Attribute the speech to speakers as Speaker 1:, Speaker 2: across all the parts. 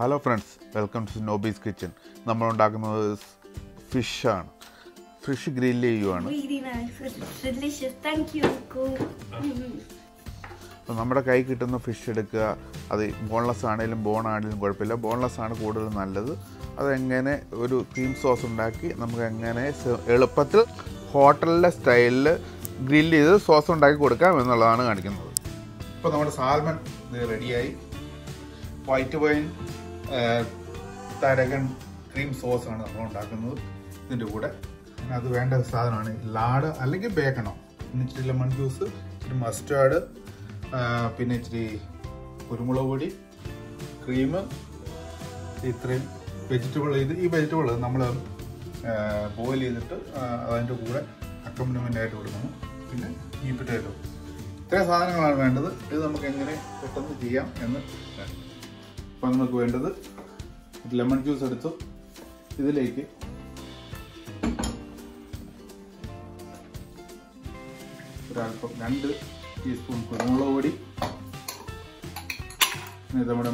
Speaker 1: Hello friends welcome to Nobee's kitchen നമ്മൾ ഉണ്ടാക്കുന്നത് ഫിഷാണ് fish grill ചെയ്യുവാണ്. അപ്പോൾ നമ്മുടെ കൈ കിട്ടുന്ന ഫിഷ് എടുക്കുക. അത് ബോൺലെസ് ആണെങ്കിലും ബോൺ ആണെങ്കിലും കുഴപ്പമില്ല. ബോൺലെസ് ആണ് കൂടുതൽ നല്ലത്. അതെങ്ങനെ ഒരു തീം സോസ് ഉണ്ടാക്കി നമുക്ക് എങ്ങനെ എളുപ്പത്തിൽ ഹോട്ടലിലെ സ്റ്റൈലിൽ ഗ്രില്ല് ചെയ്ത് സോസ് ഉണ്ടാക്കി കൊടുക്കാം എന്നുള്ളതാണ് കാണിക്കുന്നത്. ഇപ്പോൾ നമ്മുടെ സാൽമൺ റെഡിയായി വൈറ്റ് വൈൻ തരകൻ ക്രീം സോസാണ് നമ്മൾ ഉണ്ടാക്കുന്നത് ഇതിന്റെ കൂടെ. അത് വേണ്ട സാധനമാണ് ലാഡ് അല്ലെങ്കിൽ ബേക്കണോ പിന്നെ ഇച്ചിരി ലെമൺ ജ്യൂസ് ഇച്ചിരി മസ്റ്റാർഡ് പിന്നെ ഇച്ചിരി കുരുമുളക് പൊടി ക്രീം ഇത്രയും വെജിറ്റബിൾ ഇത് ഈ വെജിറ്റബിൾ നമ്മൾ ബോയിൽ ചെയ്തിട്ട് അതിന്റെ കൂടെ അക്കമ്പനിമെന്റ് ആയിട്ട് കൊടുക്കുന്നു പിന്നെ ഈ പൊട്ടാറ്റോ ഇത്രയും സാധനങ്ങളാണ് വേണ്ടത്. ഇത് നമുക്ക് എങ്ങനെ പെട്ടെന്ന് ചെയ്യാം എന്ന് അപ്പം നമുക്ക് വേണ്ടത് ലെമൺ ജ്യൂസ് എടുത്തു. ഇതിലേക്ക് ഒരല്പം രണ്ട് ടീസ്പൂൺ കുരുമുളക് പൊടി നമ്മുടെ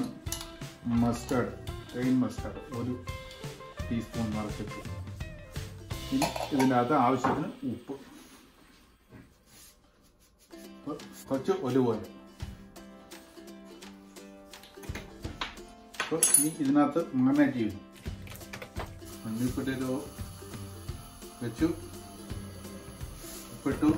Speaker 1: മസ്റ്റാർഡ് ട്രെയിൻ മസ്റ്റാർഡ് ഒരു ടീസ്പൂൺ നിറച്ചിട്ട് ഇനി ഇതിനകത്ത് ആവശ്യത്തിന് ഉപ്പ്. കുറച്ച് ഒലിവ് അപ്പോൾ ഈ ഇതിനകത്ത് മാറിനേറ്റ് ചെയ്യുന്നു മഞ്ഞൾ പൊട്ടേറ്റോ വെച്ചു ഉപ്പിട്ടു.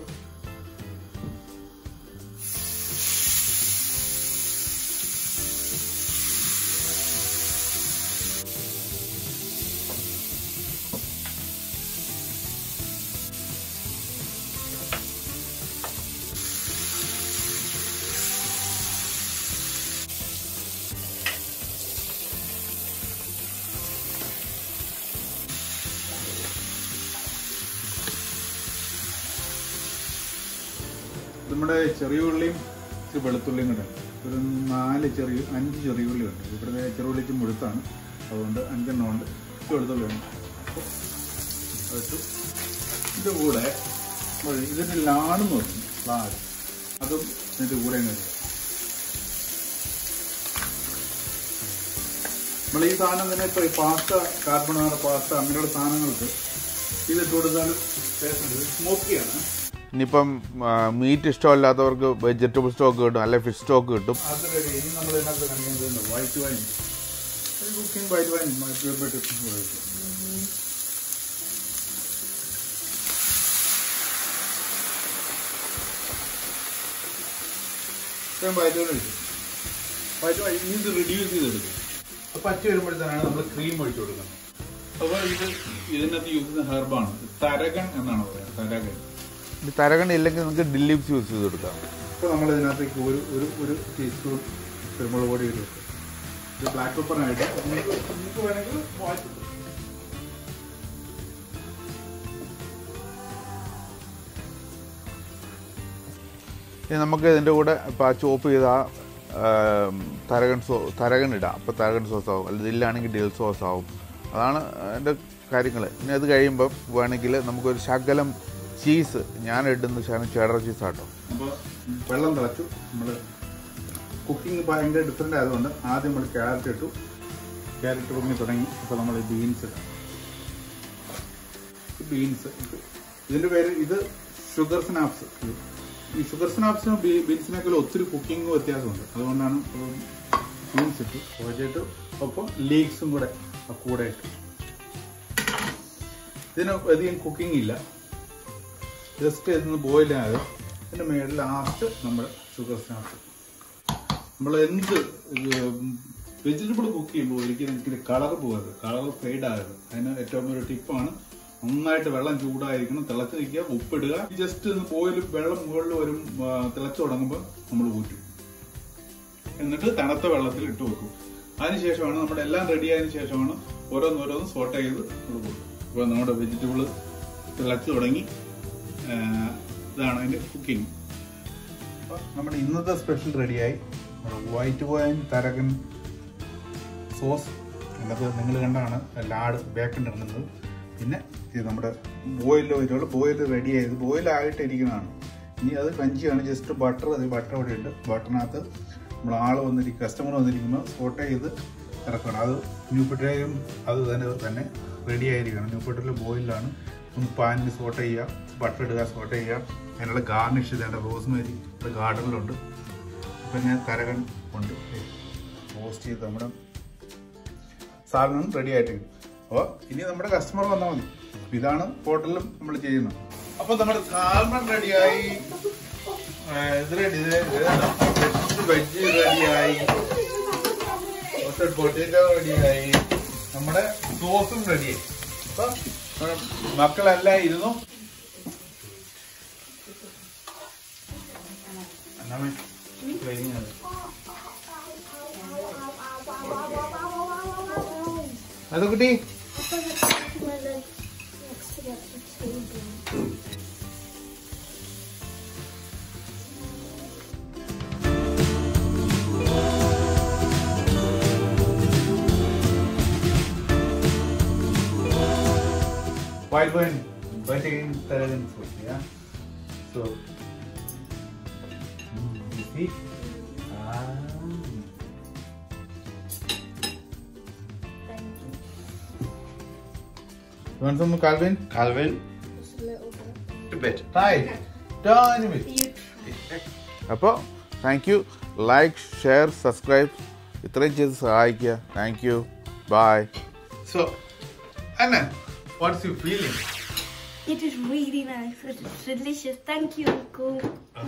Speaker 1: നമ്മുടെ ചെറിയ ഉള്ളിയും ഇച്ചിരി വെളുത്തുള്ളിയും കൂടെ ഒരു നാല് ചെറിയ അഞ്ച് ചെറിയ ഉള്ളി ഉണ്ട് ഇവിടുത്തെ ചെറുള്ളിക്ക് മുഴുത്താണ്. അതുകൊണ്ട് അഞ്ചെണ്ണം ഉണ്ട്. ഇച്ചിരി വെളുത്തുള്ളി ഉണ്ട് അപ്പോൾ അതിട്ട് ഇതിന്റെ കൂടെ ഇതിന്റെ ലാണെന്ന് പറഞ്ഞു ലാട് അതും ഇതിന്റെ കൂടെ നമ്മൾ ഈ സാധനം തന്നെ ഇപ്പോൾ ഈ പാസ്ത കാർബണാറ പാസ്ത അങ്ങനെയുള്ള സാധനങ്ങൾക്ക് ഇതിട്ട് കൊടുത്താലും സ്മോക്കിയാണ് ഇനിയിപ്പം മീറ്റ് ഇഷ്ടമല്ലാത്തവർക്ക് വെജിറ്റബിൾ സ്റ്റോക്ക് കിട്ടും അല്ലെ ഫിഷ് സ്റ്റോക്ക് കിട്ടും. റിഡ്യൂസ് പറ്റി വരുമ്പോഴത്തേനാണ് നമ്മൾ ക്രീം ഒഴിച്ചു കൊടുക്കുന്നത്. അപ്പോൾ ഇത് ഇതിനകത്ത് യൂസ് ചെയ്യുന്ന ഹെർബാണ് തരകൻ എന്നാണ് പറയുന്നത്. തരകൻ. തരകൻ ഇല്ലെങ്കിൽ നമുക്ക് ഡില്ലിപ്സ് യൂസ് ചെയ്ത് കൊടുക്കാം. ഇപ്പോൾ നമ്മൾ ഇതിനകത്തേക്ക് ഒരു ഒരു ഒരു ടീസ്പൂൺ കുരുമുളക് പൊടി ഇടും. ഇത് ബ്ലാക്ക് പെപ്പറിനായിട്ട് നിങ്ങൾക്ക് വേണമെങ്കിൽ. ഇനി നമുക്ക് ഇതിന്റെ കൂടെ ഇപ്പോൾ ആ ചോപ്പ് ചെയ്ത ആ, തരകൻ സോ തരകൻ ഇടാം. അപ്പോൾ തരകൻ സോസ് ആവും. അല്ലെങ്കിൽ ഇതില്ലാണെങ്കിൽ ഡിൽ സോസ് ആവും. അതാണ് അതിന്റെ കാര്യങ്ങൾ ഇനി അത് കഴിയുമ്പോൾ വേണമെങ്കിൽ നമുക്കൊരു ശകലം ചീസ് ഞാൻ ഇടുന്ന ശകലം ചേഡർ ചീസ് ആട്ടോ. വെള്ളം തിളച്ചു. നമ്മൾ കുക്കിംഗ് ഭയങ്കര ഡിഫറെന്റ് ആയതുകൊണ്ട് ആദ്യം നമ്മൾ ക്യാരറ്റ് ഇട്ടു. ക്യാരറ്റ് പൊങ്ങി തുടങ്ങി. അപ്പോൾ നമ്മൾ ബീൻസ് ബീൻസ് ഇതിന്റെ പേര് ഇത് ഷുഗർ സ്നാപ്സ് ഈ ഷുഗർ സ്നാപ്സിനും ബീൻസിനേക്കാളും ഒത്തിരി കുക്കിംഗ് വ്യത്യാസമുണ്ട്. അതുകൊണ്ടാണ് ബീൻസ് ഇട്ടു. കുഴച്ചിട്ട് ഒപ്പം ലീക്സും കൂടെ കൂടെ ഇട്ടു. ഇതിന് അധികം കുക്കിംഗ് ഇല്ല. ജസ്റ്റ് ഇതൊന്ന് ബോയിൽ ആയത് ഇതിന്റെ മേളിൽ ലാസ്റ്റ് നമ്മൾ ഷുഗർ സ്നാപ്പ് നമ്മൾ എന്ത് വെജിറ്റബിൾ കുക്ക് ചെയ്യുമ്പോൾ ഒരിക്കലും എനിക്ക് കളർ പോകരുത്. കളർ ഫെയ്ഡ് ആകരുത്. അതിന് ഏറ്റവും വലിയ ടിപ്പാണ് നന്നായിട്ട് വെള്ളം ചൂടായിരിക്കണം തിളച്ച് നിൽക്കുക ഉപ്പിടുക ജസ്റ്റ് ഒന്ന് ബോയിൽ വെള്ളം മുകളിൽ വരും തിളച്ചു തുടങ്ങുമ്പോൾ നമ്മൾ ഊറ്റും. എന്നിട്ട് തണുത്ത വെള്ളത്തിൽ ഇട്ട് വെക്കും അതിനുശേഷമാണ് നമ്മുടെ എല്ലാം റെഡി ആയതിനു ശേഷമാണ് ഓരോന്നോരോന്ന് സോട്ട് ചെയ്ത് നമ്മൾ കൊടുക്കും. അപ്പോൾ നമ്മുടെ വെജിറ്റബിൾ തിളച്ച് തുടങ്ങി. ഇതാണ് അതിന്റെ കുക്കിംഗ് അപ്പോൾ നമ്മുടെ ഇന്നത്തെ സ്പെഷ്യൽ റെഡിയായി. വൈറ്റ് വൈൻ തരകൻ സോസ് എന്നത് നിങ്ങൾ കണ്ടാണ് ലാഡ് ബേക്കൻ ഇടുന്നത്. പിന്നെ ഇത് നമ്മുടെ ബോയിൽ വരുമ്പോൾ ബോയിൽ റെഡി ആയത് ബോയിലായിട്ട് ഇരിക്കുന്നതാണ്. ഇനി അത് കഞ്ചിയാണ് ജസ്റ്റ് ബട്ടർ അത് ബട്ടർ അവിടെ ഉണ്ട്. ബട്ടറിനകത്ത് നമ്മൾ ആൾ വന്നിരിക്കും കസ്റ്റമർ വന്നിരിക്കുമ്പോൾ സ്പോട്ട് ചെയ്ത് ഇറക്കണം. അത് ന്യൂ പൊട്ടയും അത് തന്നെ തന്നെ റെഡി ആയിരിക്കണം. ന്യൂ പൊട്ടയിൽ ബോയിലാണ് ഒന്ന് പാനിൽ സോട്ട് ചെയ്യുക ബട്ടർ ഇടുക സോട്ട് ചെയ്യുക. അതിനുള്ള ഗാർണിഷ് ചെയ്തേണ്ട റോസ്മേരി ഇവിടെ ഗാർഡനിലുണ്ട് പിന്നെ കരകൻ ഉണ്ട് റോസ്റ്റ് ചെയ്ത് നമ്മുടെ സാധനം റെഡി ആയിട്ട് അപ്പോൾ ഇനി നമ്മുടെ കസ്റ്റമർ വന്നാൽ മതി. അപ്പൊ ഇതാണ് ഹോട്ടലിലും നമ്മൾ ചെയ്യുന്നത്. അപ്പോൾ നമ്മുടെ സാൽമൺ റെഡിയായി ഇത് റെഡി വെജ് റെഡിയായി പൊട്ടേറ്റോ റെഡിയായി നമ്മുടെ സോസും റെഡിയായി അപ്പൊ നമ്മുടെ മക്കളെല്ലാം ഇരുന്നു. അന്നാമേ ട്രെയിനിങ് ആണ് അത് കുട്ടി white wine, waiting Italian food, yeah. So, mm, you see? Ah. You want some Calvin?
Speaker 2: Calvin,
Speaker 3: Just a little bit.
Speaker 2: a bit.
Speaker 1: Try. Tiny bit.
Speaker 3: You
Speaker 1: അപ്പോൾ thank you like share subscribe ഇത്രയും ചെയ്ത് സഹായിക്കുക thank you by so Anna What's your feeling?
Speaker 3: It is really nice. It's delicious. Thank you, Uncle. Uh.